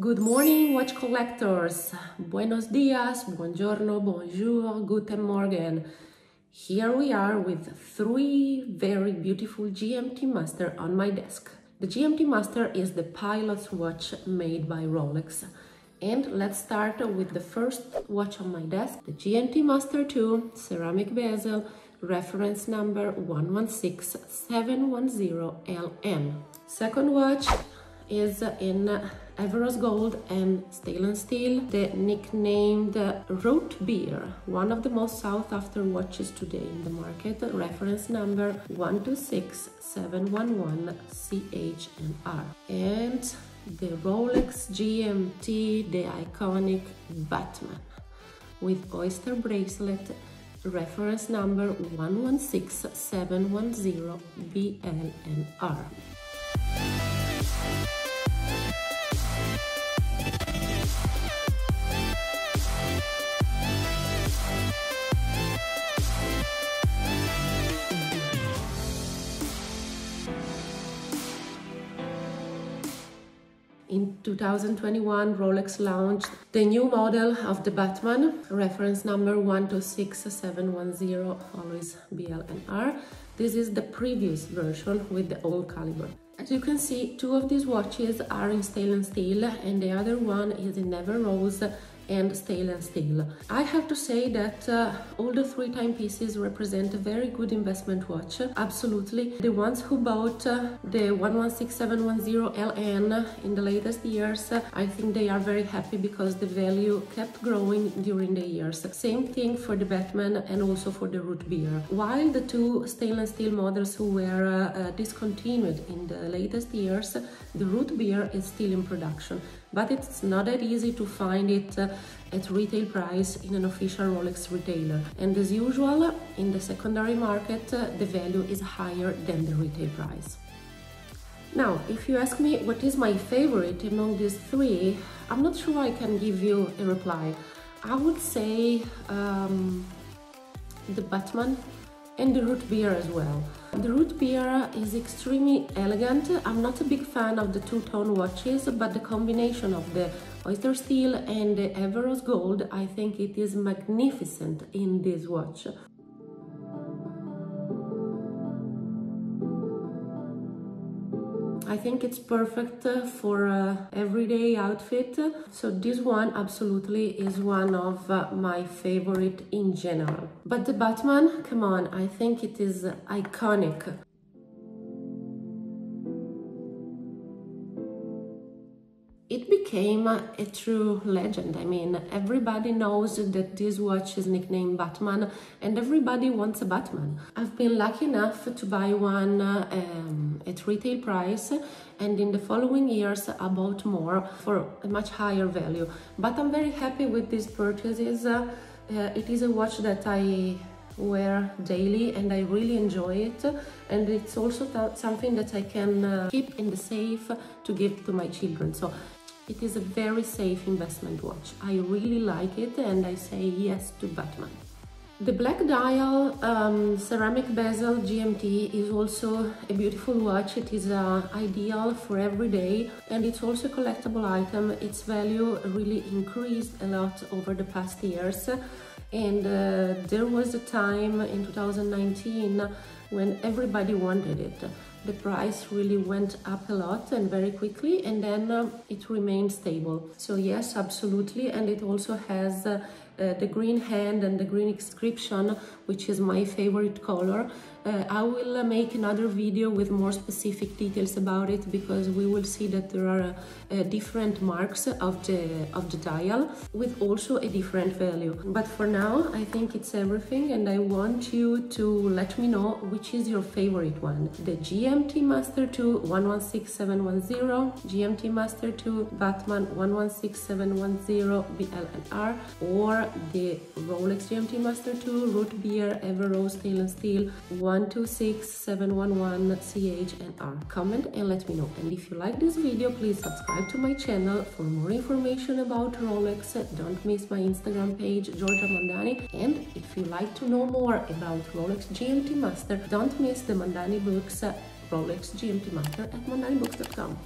Good morning, watch collectors. Buenos dias, buongiorno, bonjour, guten morgen. Here we are with three very beautiful GMT Master on my desk. The GMT Master is the pilot's watch made by Rolex. And let's start with the first watch on my desk, the GMT Master 2 ceramic bezel, reference number 116710LN. Second watch is in Everose Gold and Stainless Steel, the nicknamed Root Beer, one of the most sought after watches today in the market, reference number 126711CHNR. And the Rolex GMT, the iconic Batman, with oyster bracelet, reference number 116710BLNR. In 2021, Rolex launched the new model of the Batman, reference number 126710, always BLNR. This is the previous version with the old caliber. As you can see, two of these watches are in stainless steel and the other one is in Everose and stainless steel. I have to say that uh, all the three timepieces represent a very good investment watch. Absolutely. The ones who bought uh, the 116710LN in the latest years, uh, I think they are very happy because the value kept growing during the years. Same thing for the Batman and also for the Root Beer. While the two stainless steel models who were uh, discontinued in the latest years, the Root Beer is still in production but it's not that easy to find it uh, at retail price in an official Rolex retailer. And as usual, in the secondary market, uh, the value is higher than the retail price. Now, if you ask me what is my favorite among these three, I'm not sure I can give you a reply. I would say um, the Batman and the root beer as well. The root beer is extremely elegant. I'm not a big fan of the two-tone watches, but the combination of the oyster steel and the Everose gold, I think it is magnificent in this watch. I think it's perfect for a everyday outfit. So this one absolutely is one of uh, my favorite in general. But the Batman, come on, I think it is iconic. It became a, true legend. I mean, everybody knows that this watch is nicknamed Batman and everybody wants a Batman. I've been lucky enough to buy one um, at retail price and in the following years I bought more for a much higher value. But I'm very happy with these purchases. Uh, it is a watch that I wear daily and I really enjoy it and it's also something that I can uh, keep in the safe to give to my children so it is a very safe investment watch. I really like it and I say yes to Batman. The black dial um, ceramic bezel GMT is also a beautiful watch. It is uh, ideal for every day and it's also a collectible item. Its value really increased a lot over the past years and uh, there was a time in 2019 when everybody wanted it. The price really went up a lot and very quickly and then uh, it remained stable. So yes absolutely and it also has uh, the green hand and the green inscription which is my favorite color. Uh, I will uh, make another video with more specific details about it because we will see that there are uh, different marks of the of the dial with also a different value. But for now I think it's everything and I want you to let me know which is your favorite one. The GMT Master 2 116710 GMT Master 2 Batman 116710 BLNR or the Rolex GMT Master 2 Root Beer Everose Stainless Steel 126711CHNR. Comment and let me know. And if you like this video, please subscribe to my channel for more information about Rolex. Don't miss my Instagram page, Giorgia Mondani. And if you like to know more about Rolex GMT Master, don't miss the Mondani books, Rolex GMT Master at mondanibooks.com.